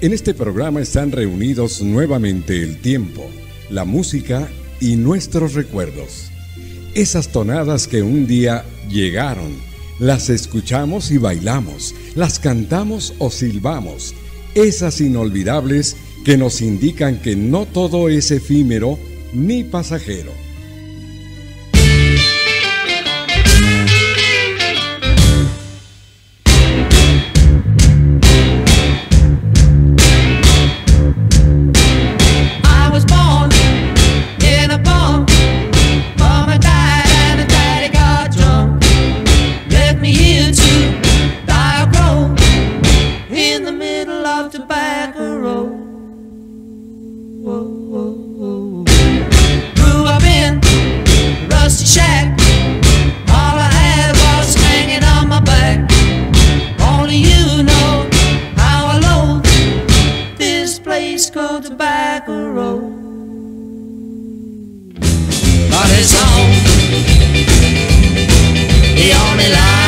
En este programa están reunidos nuevamente el tiempo, la música y nuestros recuerdos. Esas tonadas que un día llegaron, las escuchamos y bailamos, las cantamos o silbamos, esas inolvidables que nos indican que no todo es efímero ni pasajero. old tobacco road. But his home, He only lies.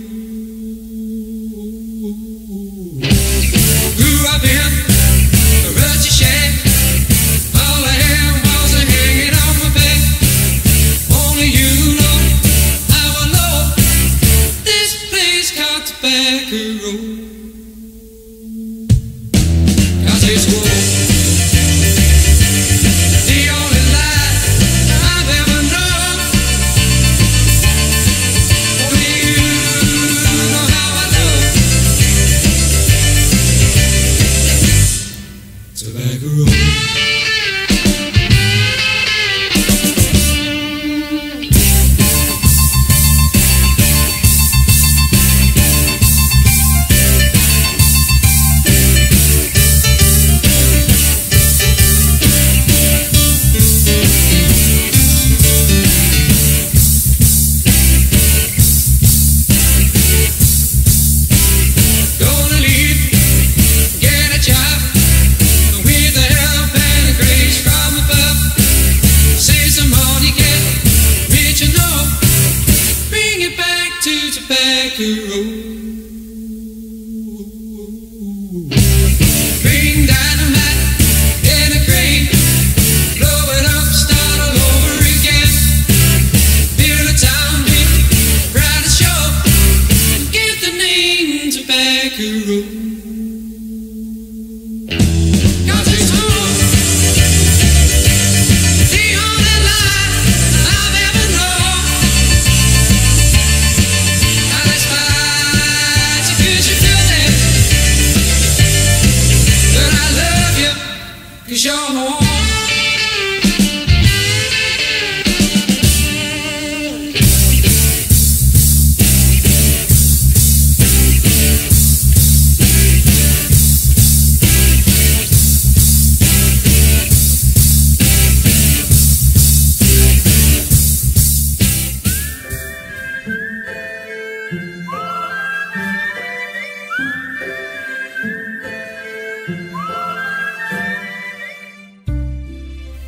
this world. like road.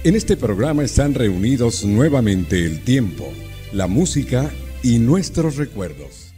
En este programa están reunidos nuevamente el tiempo, la música y nuestros recuerdos.